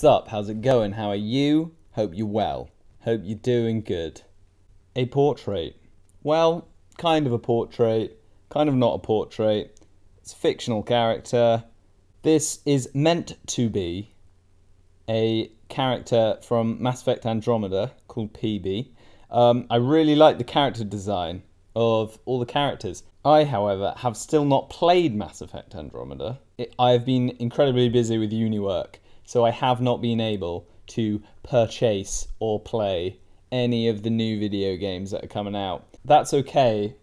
What's up? How's it going? How are you? Hope you're well. Hope you're doing good. A portrait. Well, kind of a portrait, kind of not a portrait. It's a fictional character. This is meant to be a character from Mass Effect Andromeda called PeeBee. Um, I really like the character design of all the characters. I, however, have still not played Mass Effect Andromeda. It, I've been incredibly busy with uni work so I have not been able to purchase or play any of the new video games that are coming out. That's okay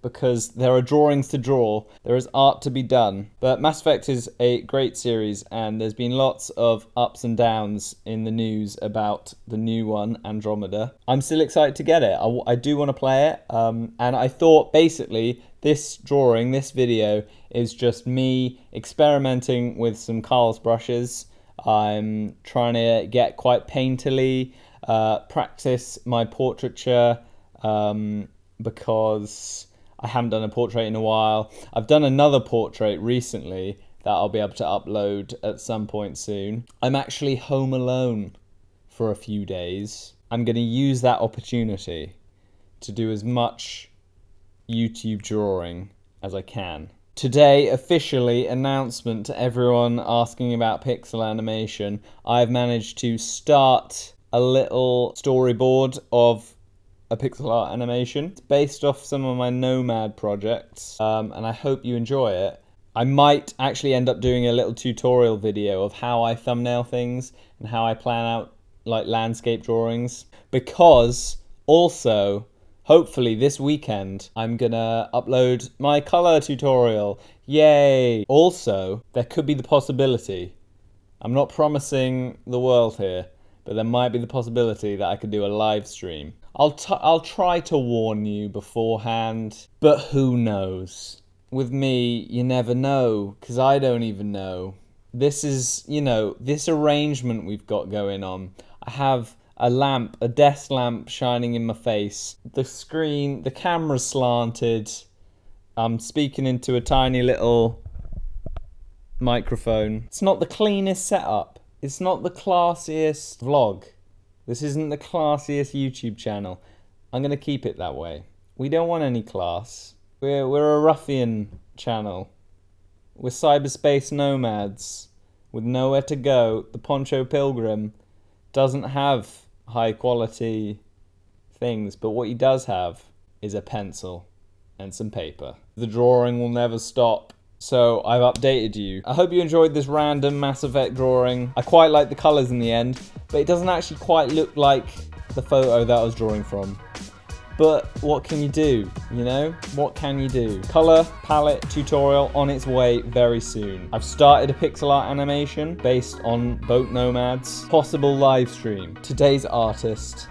because there are drawings to draw, there is art to be done. But Mass Effect is a great series, and there's been lots of ups and downs in the news about the new one, Andromeda. I'm still excited to get it. I, I do want to play it, um, and I thought basically this drawing, this video, is just me experimenting with some Kyle's brushes I'm trying to get quite painterly, uh, practice my portraiture um, because I haven't done a portrait in a while. I've done another portrait recently that I'll be able to upload at some point soon. I'm actually home alone for a few days. I'm going to use that opportunity to do as much YouTube drawing as I can. Today, officially, announcement to everyone asking about pixel animation. I've managed to start a little storyboard of a pixel art animation. It's based off some of my Nomad projects, um, and I hope you enjoy it. I might actually end up doing a little tutorial video of how I thumbnail things and how I plan out like landscape drawings because also hopefully this weekend I'm gonna upload my color tutorial. Yay! Also, there could be the possibility, I'm not promising the world here, but there might be the possibility that I could do a live stream. I'll, t- I'll try to warn you beforehand, but who knows? With me, you never know, because I don't even know. This is, you know, this arrangement we've got going on. I have a lamp, a desk lamp shining in my face. The screen, the camera's slanted. I'm speaking into a tiny little microphone. It's not the cleanest setup. It's not the classiest vlog. This isn't the classiest YouTube channel. I'm going to keep it that way. We don't want any class. We're, we're a ruffian channel. We're cyberspace nomads with nowhere to go. The Poncho Pilgrim doesn't have high quality things, but what he does have is a pencil and some paper. The drawing will never stop. So I've updated you. I hope you enjoyed this random Mass Effect drawing. I quite like the colours in the end, but it doesn't actually quite look like the photo that I was drawing from. But what can you do, you know? What can you do? Color palette tutorial on its way very soon. I've started a pixel art animation based on Boat Nomads. Possible live stream. Today's artist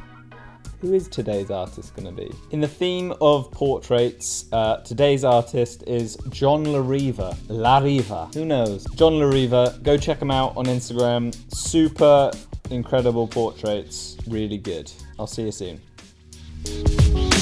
who is today's artist going to be? In the theme of portraits, uh, today's artist is John Lariva. Lariva. Who knows? John Lariva. Go check him out on Instagram. Super incredible portraits. Really good. I'll see you soon. You.